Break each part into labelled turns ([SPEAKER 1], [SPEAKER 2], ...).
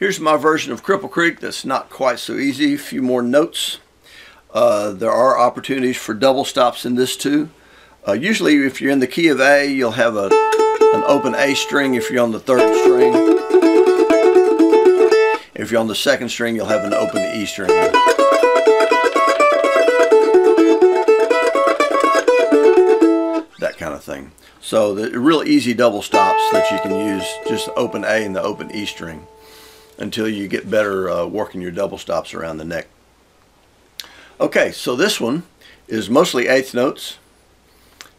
[SPEAKER 1] Here's my version of Cripple Creek that's not quite so easy. A few more notes. Uh, there are opportunities for double stops in this too. Uh, usually if you're in the key of A, you'll have a, an open A string if you're on the third string. If you're on the second string, you'll have an open E string. That kind of thing. So the real easy double stops that you can use just open A and the open E string until you get better uh, working your double stops around the neck. Okay, so this one is mostly eighth notes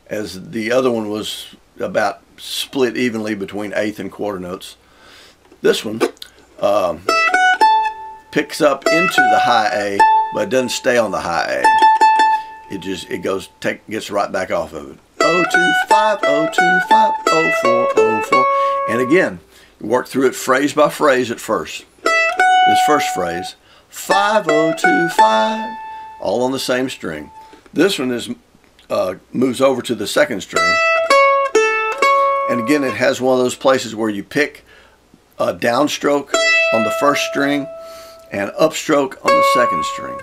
[SPEAKER 1] as the other one was about split evenly between eighth and quarter notes. This one um, picks up into the high A, but doesn't stay on the high A. It just, it goes, take, gets right back off of it. 025, 025, 04, 04. And again, work through it phrase by phrase at first. This first phrase, 5025, all on the same string. This one is uh, moves over to the second string. And again, it has one of those places where you pick a downstroke on the first string and upstroke on the second string.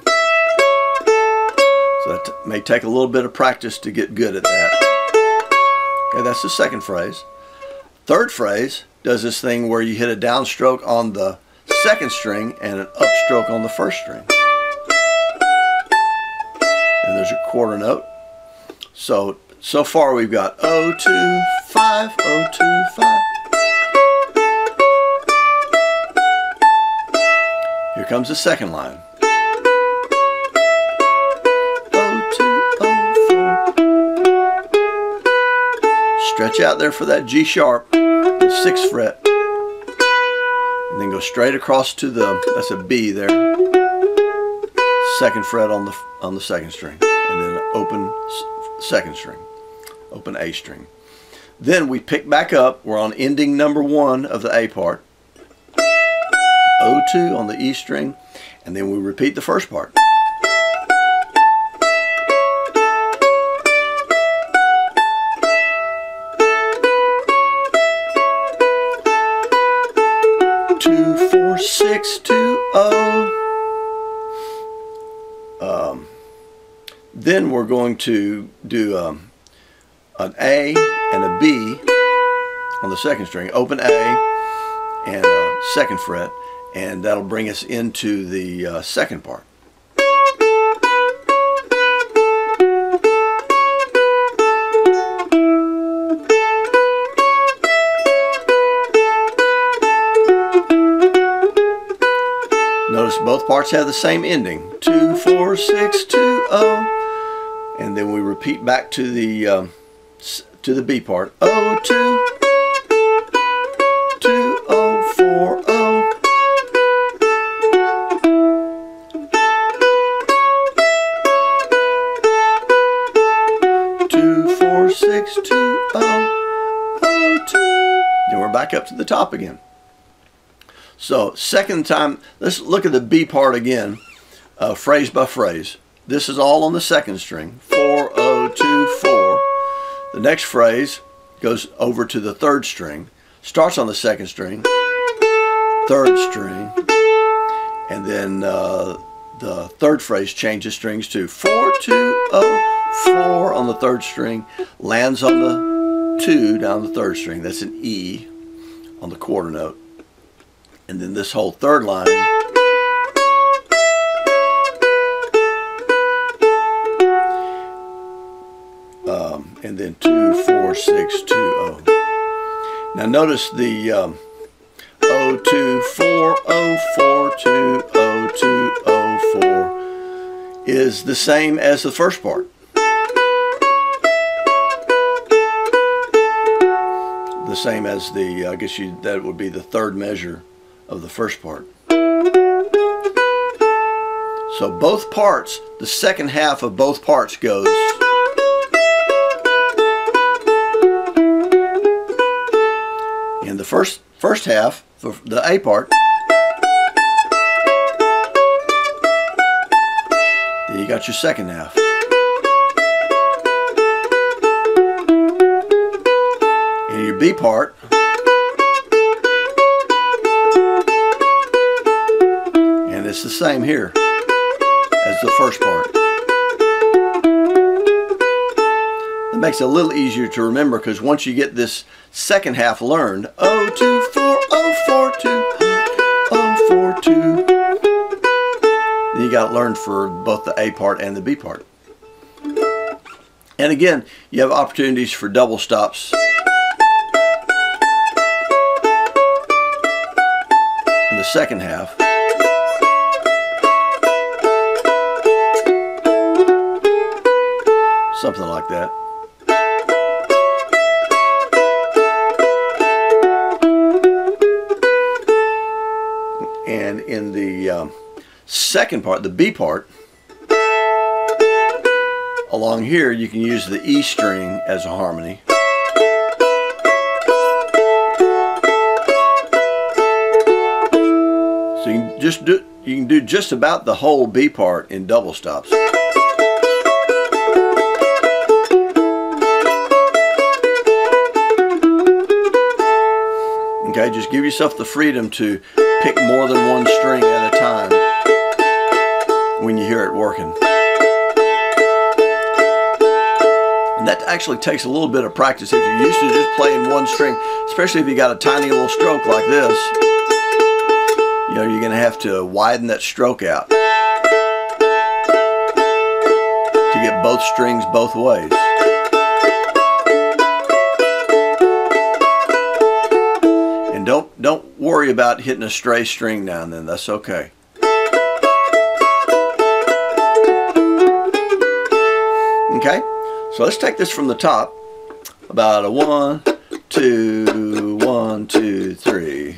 [SPEAKER 1] So that may take a little bit of practice to get good at that. Okay, that's the second phrase. Third phrase does this thing where you hit a downstroke on the second string and an upstroke on the first string. And there's a quarter note. So, so far we've got 025, 025. Here comes the second line. 0204. Stretch out there for that G sharp, the sixth fret, and then go straight across to the, that's a B there, second fret on the, on the second string, and then open second string, open A string. Then we pick back up, we're on ending number one of the A part, O2 on the E string, and then we repeat the first part. H2O. Um, then we're going to do um, an A and a B on the second string, open A and a second fret, and that'll bring us into the uh, second part. Notice both parts have the same ending. Two, four, six, two, oh. And then we repeat back to the um, to the B part. Oh, two, two, oh, four, oh. Two, four, six, two, oh, oh, two. Then we're back up to the top again. So second time, let's look at the B part again, uh, phrase by phrase. This is all on the second string, 4024. The next phrase goes over to the third string, starts on the second string, third string, and then uh, the third phrase changes strings to 4204 on the third string, lands on the 2 down the third string, that's an E on the quarter note and then this whole third line. Um, and then two four six two oh. Now notice the um, oh two four oh four two oh two oh four is the same as the first part. The same as the I guess you that would be the third measure of the first part. So both parts, the second half of both parts goes in the first first half, for the A part, then you got your second half. And your B part the same here as the first part. It makes it a little easier to remember because once you get this second half learned, oh two four oh four two oh four two, then you got it learned for both the A part and the B part. And again, you have opportunities for double stops in the second half. Something like that. And in the um, second part, the B part, along here you can use the E string as a harmony. So you can just do you can do just about the whole B part in double stops. Just give yourself the freedom to pick more than one string at a time when you hear it working. And that actually takes a little bit of practice if you're used to just playing one string, especially if you got a tiny little stroke like this. You know, you're going to have to widen that stroke out to get both strings both ways. Don't don't worry about hitting a stray string now and then. That's okay. Okay, so let's take this from the top. About a one, two, one, two, three.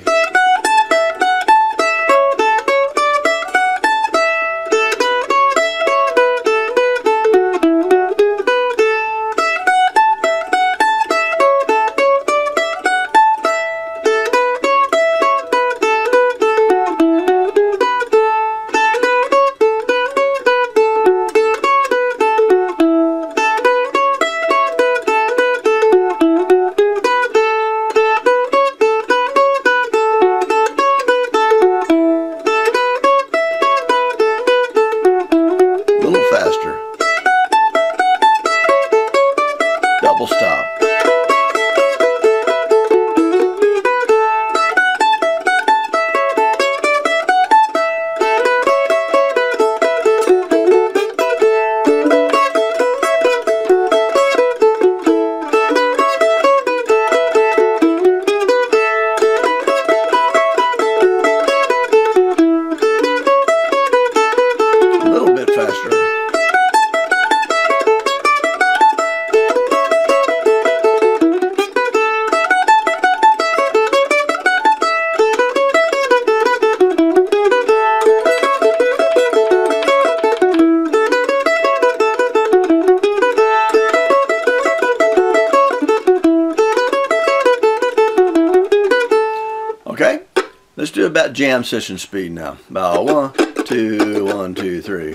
[SPEAKER 1] Let's do about jam session speed now. About one, two, one, two, three.